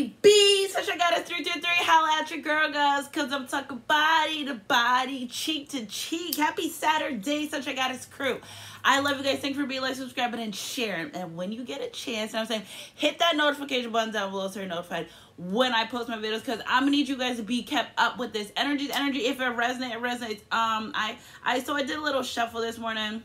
baby. Sunshine Goddess 323. Holla at your girl, guys, because I'm talking body to body, cheek to cheek. Happy Saturday, Such I got his crew. I love you guys. Thank you for being like, subscribing, and sharing. And when you get a chance, I'm saying, hit that notification button down below so you're notified when I post my videos because I'm gonna need you guys to be kept up with this energy. Energy, if it resonates, it resonates. Um, I, I, so I did a little shuffle this morning.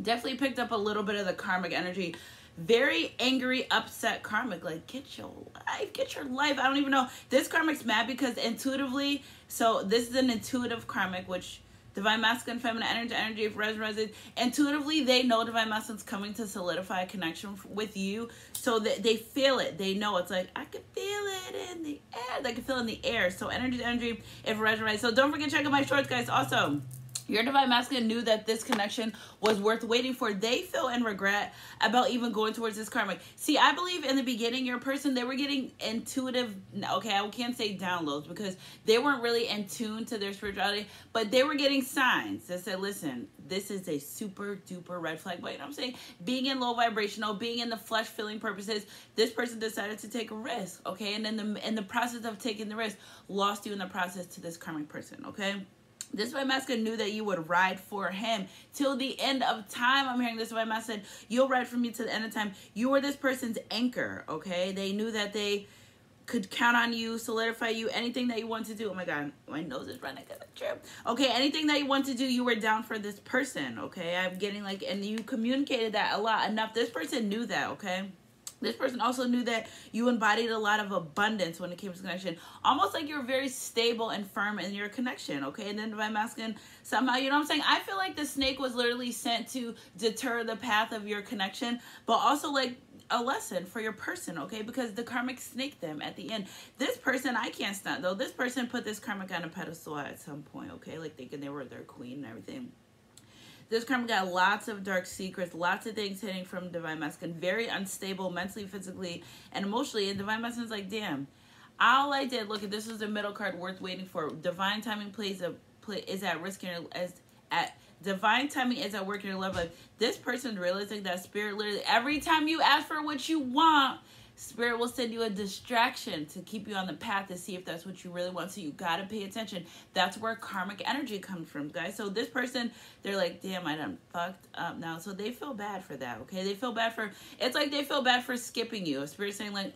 Definitely picked up a little bit of the karmic energy very angry, upset karmic. Like, get your life, get your life. I don't even know. This karmic's mad because intuitively, so this is an intuitive karmic, which divine masculine, feminine energy, energy of resonates. Intuitively, they know divine masculine's coming to solidify a connection with you. So that they feel it. They know it's like, I can feel it in the air. They can feel it in the air. So energy, energy, if resonates. So don't forget, to check out my shorts, guys. Also, your divine masculine knew that this connection was worth waiting for. They feel and regret about even going towards this karmic. See, I believe in the beginning, your person, they were getting intuitive, okay, I can't say downloads because they weren't really in tune to their spirituality, but they were getting signs that said, listen, this is a super duper red flag. But you know what I'm saying? Being in low vibrational, being in the flesh filling purposes, this person decided to take a risk, okay? And in the in the process of taking the risk, lost you in the process to this karmic person, okay? This way Master knew that you would ride for him till the end of time. I'm hearing this way Master said, you'll ride for me till the end of time. You were this person's anchor, okay? They knew that they could count on you, solidify you, anything that you want to do. Oh my God, my nose is running of trip. Okay, anything that you want to do, you were down for this person, okay? I'm getting like, and you communicated that a lot enough. This person knew that, okay? This person also knew that you embodied a lot of abundance when it came to connection. Almost like you're very stable and firm in your connection, okay? And then divine masculine, somehow, you know what I'm saying? I feel like the snake was literally sent to deter the path of your connection, but also like a lesson for your person, okay? Because the karmic snaked them at the end. This person, I can't stand though. This person put this karmic on a pedestal at some point, okay? Like thinking they were their queen and everything. This karma got lots of dark secrets, lots of things hitting from Divine Masculine. Very unstable mentally, physically, and emotionally. And Divine Masculine's like, damn. All I did, look this is a middle card worth waiting for. Divine timing plays a play is at risk in your, as at divine timing is at work in your love life. This person realizing that spirit literally every time you ask for what you want, Spirit will send you a distraction to keep you on the path to see if that's what you really want. So you got to pay attention. That's where karmic energy comes from, guys. So this person, they're like, damn, I done fucked up now. So they feel bad for that, okay? They feel bad for, it's like they feel bad for skipping you. Spirit saying like,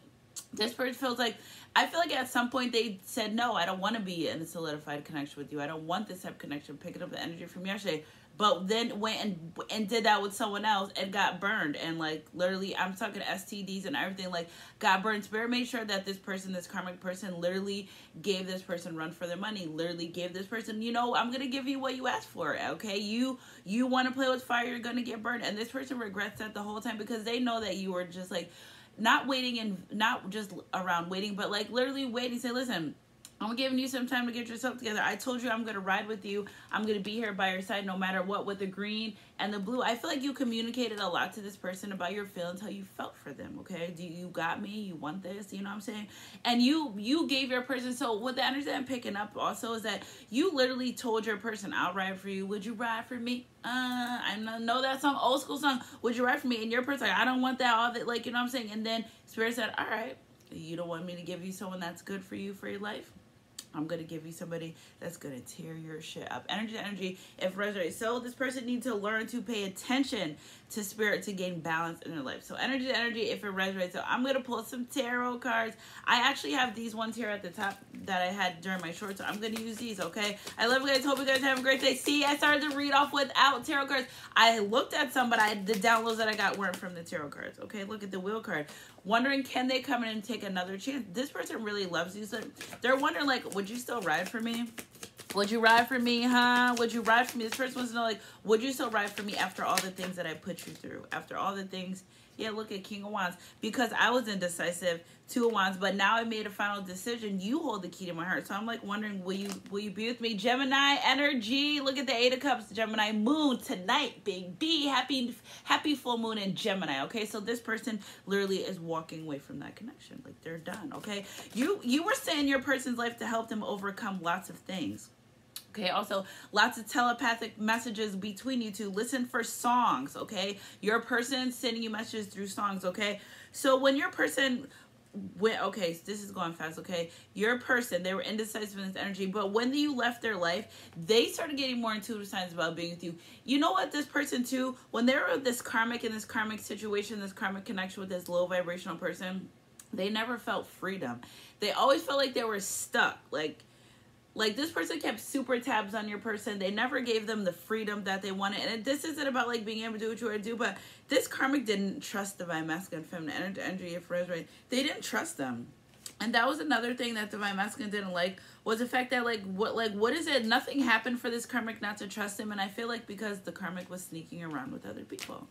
this person feels like I feel like at some point they said no, I don't want to be in a solidified connection with you. I don't want this type of connection. Picking up the energy from yesterday but then went and and did that with someone else and got burned and like literally I'm talking STDs and everything like got burned. Spirit made sure that this person, this karmic person, literally gave this person run for their money. Literally gave this person, you know, I'm gonna give you what you asked for. Okay, you you want to play with fire, you're gonna get burned. And this person regrets that the whole time because they know that you were just like not waiting and not just around waiting, but like literally waiting. Say, listen I'm giving you some time to get yourself together. I told you I'm going to ride with you. I'm going to be here by your side no matter what with the green and the blue. I feel like you communicated a lot to this person about your feelings, how you felt for them, okay? Do you got me? You want this? You know what I'm saying? And you you gave your person so what the energy I'm picking up also is that you literally told your person, I'll ride for you. Would you ride for me? Uh, I know that song, old school song. Would you ride for me? And your person like, I don't want that, all that, like, you know what I'm saying? And then Spirit said, all right, you don't want me to give you someone that's good for you for your life? I'm to give you somebody that's to tear your shit up. Energy to energy, if resonates. So this person needs to learn to pay attention to spirit to gain balance in their life. So energy to energy, if it resonates. So I'm going to pull some tarot cards. I actually have these ones here at the top that I had during my short. So I'm going to use these, okay? I love you guys. Hope you guys have a great day. See, I started to read off without tarot cards. I looked at some, but I the downloads that I got weren't from the tarot cards, okay? Look at the wheel card wondering can they come in and take another chance this person really loves you so they're wondering like would you still ride for me would you ride for me huh would you ride for me this person wants to know like would you still ride for me after all the things that i put you through after all the things yeah, look at King of Wands. Because I was indecisive, Two of Wands, but now I made a final decision. You hold the key to my heart. So I'm like wondering, will you will you be with me? Gemini energy. Look at the Eight of Cups, Gemini moon tonight, big B. Happy happy full moon in Gemini. Okay, so this person literally is walking away from that connection. Like they're done. Okay. You you were saying your person's life to help them overcome lots of things. Okay, also lots of telepathic messages between you two. Listen for songs, okay? Your person sending you messages through songs, okay? So when your person when okay, so this is going fast, okay? Your person, they were indecisive in this energy, but when you left their life, they started getting more intuitive signs about being with you. You know what, this person too, when they were this karmic in this karmic situation, this karmic connection with this low vibrational person, they never felt freedom. They always felt like they were stuck. Like like this person kept super tabs on your person. They never gave them the freedom that they wanted. And this isn't about like being able to do what you want to do but this karmic didn't trust divine masculine feminine energy, if right they didn't trust them. And that was another thing that divine masculine didn't like was the fact that like what like what is it? Nothing happened for this karmic not to trust him and i feel like because the karmic was sneaking around with other people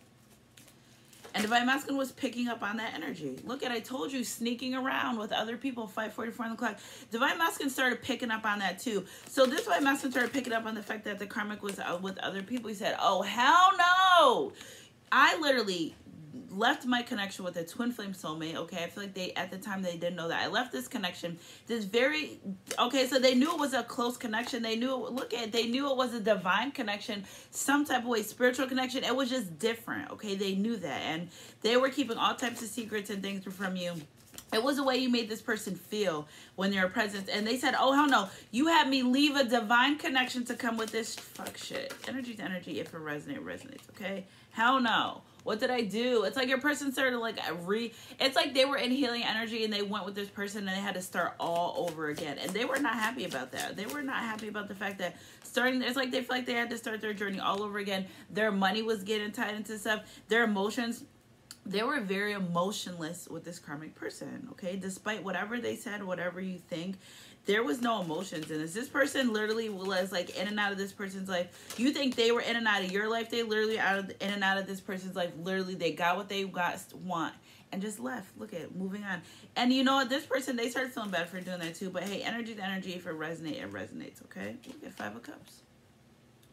and Divine Masculine was picking up on that energy. Look at, I told you, sneaking around with other people, 544 on the clock. Divine Masculine started picking up on that too. So this Divine Masculine started picking up on the fact that the karmic was out with other people. He said, oh, hell no. I literally left my connection with a twin flame soulmate. Okay, I feel like they at the time they didn't know that. I left this connection. This very okay, so they knew it was a close connection. They knew it, look at they knew it was a divine connection, some type of way, spiritual connection. It was just different. Okay, they knew that, and they were keeping all types of secrets and things from you. It was the way you made this person feel when they were present. And they said, oh, hell no. You had me leave a divine connection to come with this fuck shit. Energy to energy. If it resonates, resonates, okay? Hell no. What did I do? It's like your person started like re. It's like they were in healing energy and they went with this person and they had to start all over again. And they were not happy about that. They were not happy about the fact that starting. It's like they feel like they had to start their journey all over again. Their money was getting tied into stuff. Their emotions they were very emotionless with this karmic person okay despite whatever they said whatever you think there was no emotions in this. This person literally was like in and out of this person's life. You think they were in and out of your life? They literally out of in and out of this person's life. Literally, they got what they got want and just left. Look at moving on. And you know what? This person they started feeling bad for doing that too. But hey, energy energy. If it resonates, it resonates. Okay. Look at five of cups.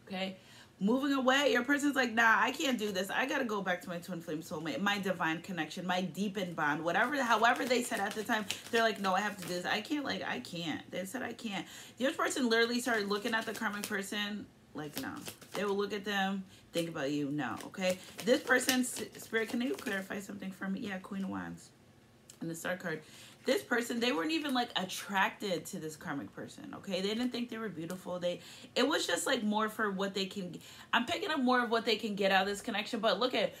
Okay moving away. Your person's like nah i can't do this. I gotta go back to my twin flame soulmate my divine connection my deepened bond whatever however they said at the time. They're like no i have to do this. I can't like i can't. They said i can't. The other person literally started looking at the karmic person like no. They will look at them think about you no okay? This person's spirit can you clarify something for me? Yeah queen of wands and the star card. This person they weren't even like attracted to this karmic person okay? They didn't think they were beautiful. They it was just like more for what they can i'm picking up more of what they can get out of this connection but look at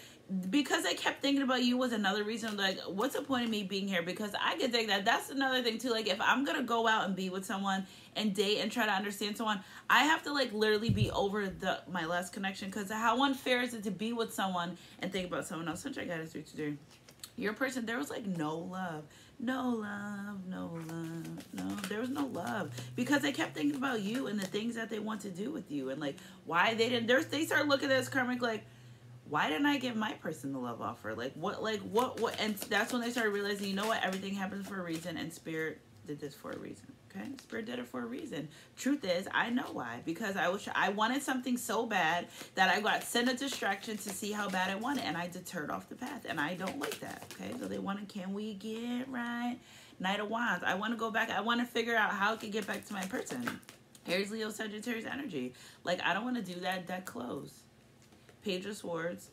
because I kept thinking about you was another reason like what's the point of me being here? Because I could that that's another thing too like if I'm gonna go out and be with someone and date and try to understand someone I have to like literally be over the my last connection because how unfair is it to be with someone and think about someone else? Which I got to do your person there was like no love no love, no love, no. There was no love because they kept thinking about you and the things that they want to do with you and like why they didn't. There's they start looking at this karmic like, why didn't I give my person the love offer? Like what, like what, what? And that's when they started realizing, you know what, everything happens for a reason, and spirit did this for a reason. Okay, Spirit did it for a reason. Truth is, I know why. Because I was I wanted something so bad that I got sent a distraction to see how bad I wanted, and I deterred off the path. And I don't like that. Okay, so they wanted, can we get right? Knight of Wands. I want to go back. I want to figure out how I can get back to my person. Here's Leo, Sagittarius energy. Like I don't want to do that. That close. Page of Swords,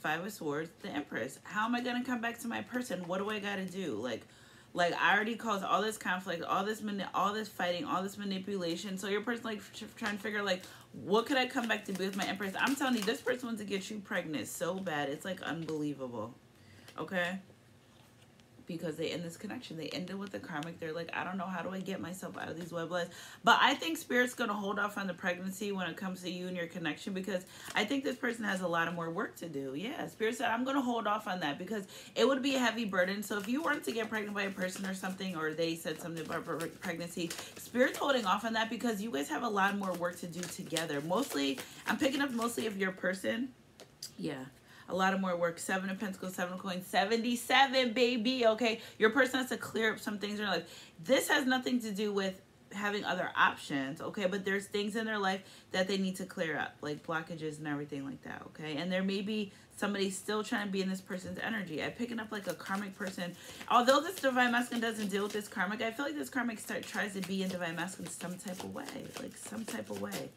Five of Swords, the Empress. How am I gonna come back to my person? What do I gotta do? Like like I already caused all this conflict, all this mani- all this fighting, all this manipulation. So your person like trying to figure like what could I come back to be with my empress? I'm telling you, this person wants to get you pregnant so bad. It's like unbelievable. Okay because they end this connection. They ended with the karmic. They're like, I don't know how do I get myself out of these web lies. But I think spirit's gonna hold off on the pregnancy when it comes to you and your connection because I think this person has a lot of more work to do. Yeah, spirit said I'm gonna hold off on that because it would be a heavy burden. So if you weren't to get pregnant by a person or something, or they said something about pregnancy, spirit's holding off on that because you guys have a lot more work to do together. Mostly, I'm picking up mostly of your person. Yeah a lot of more work. Seven of Pentacles, Seven of Coins, 77, baby. Okay. Your person has to clear up some things in their life. This has nothing to do with having other options, okay? But there's things in their life that they need to clear up, like blockages and everything like that, okay? And there may be somebody still trying to be in this person's energy. I'm picking up like a karmic person. Although this divine masculine doesn't deal with this karmic, I feel like this karmic start, tries to be in divine masculine some type of way, like some type of way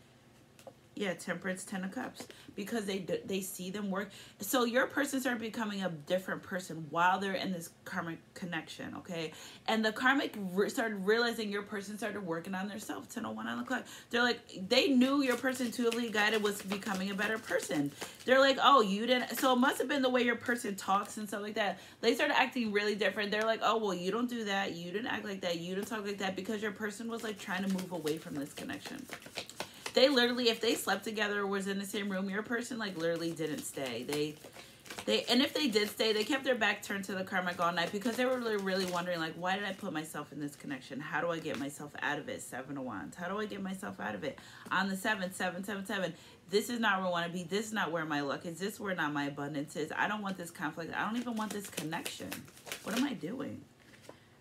Yeah, temperance, ten of cups, because they they see them work. So your person started becoming a different person while they're in this karmic connection, okay? And the karmic re- started realizing your person started working on themselves. Ten of One on the clock. They're like they knew your person intuitively guided was becoming a better person. They're like, oh, you didn't. So it must have been the way your person talks and stuff like that. They started acting really different. They're like, oh, well, you don't do that. You didn't act like that. You didn't talk like that because your person was like trying to move away from this connection they literally if they slept together or was in the same room your person like literally didn't stay. They they and if they did stay they kept their back turned to the karmic all night because they were really, really wondering like why did i put myself in this connection? How do i get myself out of it? Seven of wands. How do i get myself out of it? On the seven seven seven seven this is not where i want to be. This is not where my luck is. This where not my abundance is. I don't want this conflict. I don't even want this connection. What am i doing?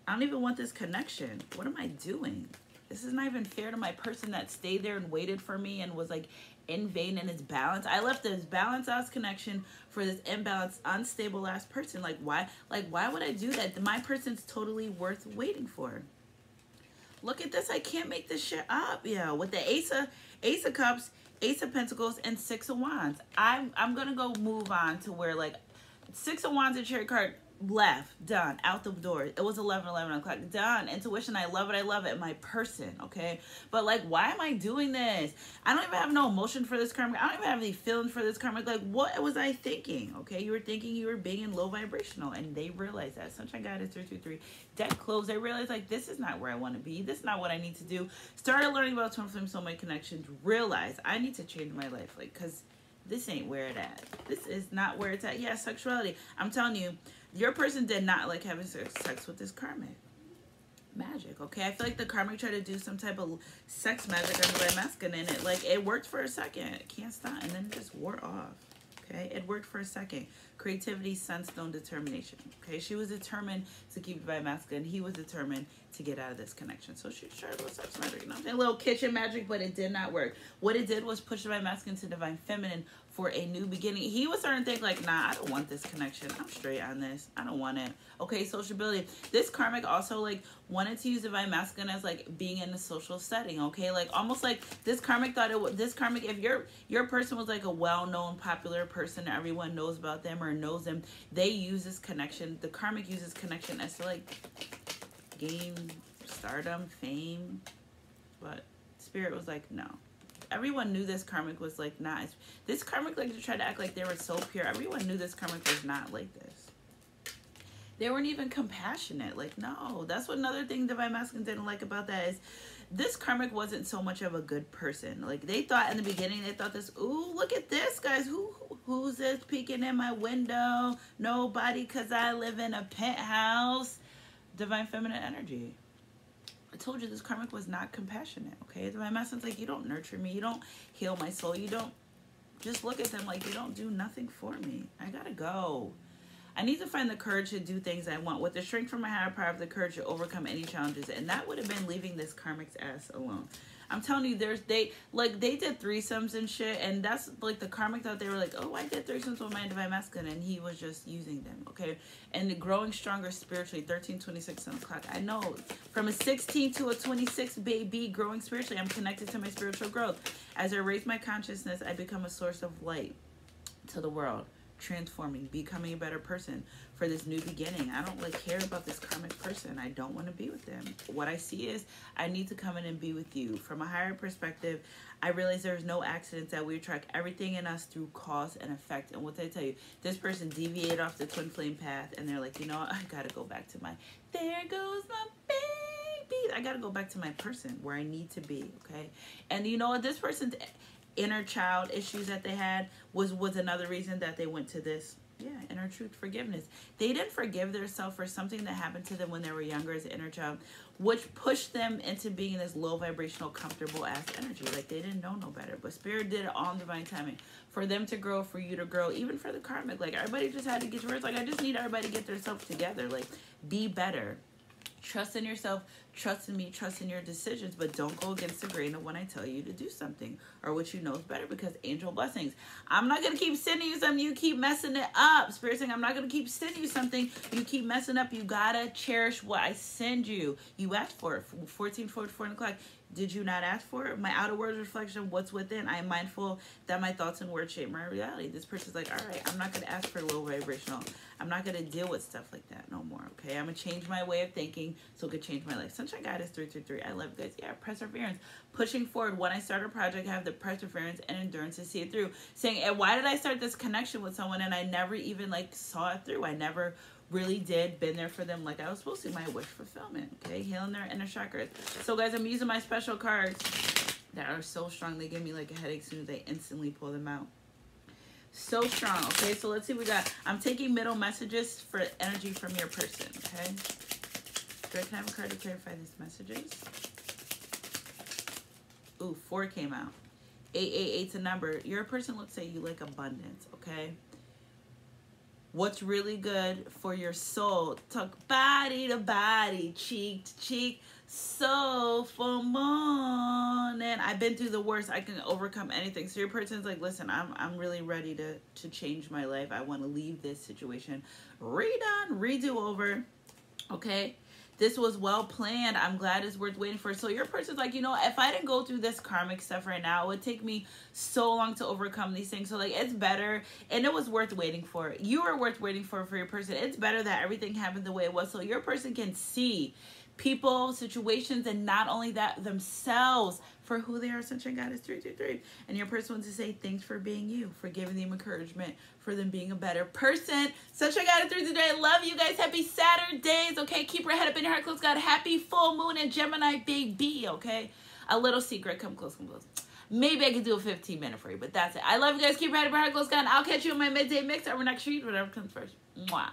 I don't even want this connection. What am i doing this is not even fair to my person that stayed there and waited for me and was like in vain in his balance. I left this balance ass connection for this imbalanced, unstable ass person. Like why like why would I do that? My person's totally worth waiting for. Look at this. I can't make this shit up. Yeah, with the Ace of Ace of Cups, Ace of Pentacles, and Six of Wands. I'm I'm gonna go move on to where like Six of Wands and cherry card left done out the door. It was 11 11 o'clock done. Intuition i love it i love it. My person okay? But like why am i doing this? I don't even have no emotion for this karmic. I don't even have any feelings for this karmic. Like what was i thinking okay? You were thinking you were being in low vibrational and they realized that. Sunshine Goddess 323 deck closed. They realized like this is not where i want to be. This is not what i need to do. Started learning about twin flame soulmate connections. Realized i need to change my life like because this ain't where it at. This is not where it's at. Yeah sexuality. I'm telling you your person did not like having sex with this karmic magic okay? I feel like the karmic tried to do some type of sex magic under my masculine and it like it worked for a second. It can't stop and then it just wore off okay? It worked for a second creativity sunstone determination okay she was determined to keep it divine masculine he was determined to get out of this connection so she tried little sex magic you know a little kitchen magic but it did not work what it did was push the masculine to divine feminine for a new beginning. He was starting to think like, nah, I don't want this connection. I'm straight on this. I don't want it. Okay, sociability. This karmic also like wanted to use divine masculine as like being in a social setting. Okay, like almost like this karmic thought it was this karmic. If your your person was like a well-known, popular person, everyone knows about them or knows them, they use this connection. The karmic uses connection as to like game, stardom, fame, but spirit was like, no. Everyone knew this karmic was like not this karmic like to try to act like they were so pure. Everyone knew this karmic was not like this. They weren't even compassionate. Like no. That's what another thing divine masculine didn't like about that is this karmic wasn't so much of a good person like they thought in the beginning they thought this ooh look at this guys who who's this peeking in my window nobody because i live in a penthouse divine feminine energy I told you this karmic was not compassionate, okay? My message like, you don't nurture me. You don't heal my soul. You don't just look at them like you don't do nothing for me. I gotta go. I need to find the courage to do things I want. With the strength from my higher power, the courage to overcome any challenges. And that would have been leaving this karmic's ass alone. I'm telling you, there's they like they did threesomes and shit, and that's like the karmic thought they were like, oh, I did threesomes with my divine masculine, and he was just using them, okay. And growing stronger spiritually, 13, 26, 7 o'clock. I know from a 16 to a 26 baby, growing spiritually, I'm connected to my spiritual growth. As I raise my consciousness, I become a source of light to the world transforming, becoming a better person for this new beginning. I don't like care about this karmic person. I don't want to be with them. What I see is I need to come in and be with you. From a higher perspective, I realize there's no accidents that we track everything in us through cause and effect. And what did I tell you? This person deviated off the twin flame path and they're like, you know what? I gotta go back to my there goes my baby. I gotta go back to my person where I need to be, okay? And you know what? This person inner child issues that they had was was another reason that they went to this yeah inner truth forgiveness. They didn't forgive themselves for something that happened to them when they were younger as an inner child which pushed them into being this low vibrational comfortable ass energy. Like they didn't know no better but spirit did it all in divine timing for them to grow for you to grow even for the karmic. Like everybody just had to get it's like i just need everybody to get themselves together. Like be better Trust in yourself, trust in me, trust in your decisions, but don't go against the grain of when I tell you to do something or what you know is better because angel blessings. I'm not gonna keep sending you something, you keep messing it up. Spirit saying, I'm not gonna keep sending you something, you keep messing up. You gotta cherish what I send you. You asked for it. 14, 44 o'clock. Did you not ask for it? My outer words reflection, what's within. I am mindful that my thoughts and words shape my reality. This person's like, all right, I'm not going to ask for low vibrational. I'm not going to deal with stuff like that no more, okay? I'm going to change my way of thinking so it could change my life. Sunshine Goddess 333. I love you guys. Yeah, perseverance. Pushing forward. When I start a project, I have the perseverance and endurance to see it through. Saying, and why did I start this connection with someone and I never even like saw it through? I never really did been there for them like I was supposed to. My wish fulfillment. Okay, healing their inner chakras. So guys, I'm using my special cards that are so strong. They give me like a headache soon as they instantly pull them out. So strong. Okay, so let's see. We got. I'm taking middle messages for energy from your person. Okay. Do I can have a card to clarify these messages? Ooh, four came out. Eight, eight, eight's a number. Your person let's say you like abundance. Okay what's really good for your soul. Talk body to body, cheek to cheek, so for morning. I've been through the worst. I can overcome anything. So your person's like, listen, I'm I'm really ready to to change my life. I want to leave this situation. Redone, redo over. Okay this was well planned. I'm glad it's worth waiting for. So your person's like, you know, if I didn't go through this karmic stuff right now, it would take me so long to overcome these things. So like it's better and it was worth waiting for. You are worth waiting for for your person. It's better that everything happened the way it was so your person can see people, situations, and not only that, themselves for who they are. Sunshine Goddess 323. And your person wants to say thanks for being you, for giving them encouragement, for them being a better person. Sunshine Goddess 323. I love you guys. Happy Saturdays. Okay, keep your head up in your heart close. God, happy full moon and Gemini baby. Okay, a little secret. Come close, come close. Maybe I could do a 15 minute for you, but that's it. I love you guys. Keep your head up in your heart close. God, I'll catch you in my midday mix or next street, whatever comes first. Mwah.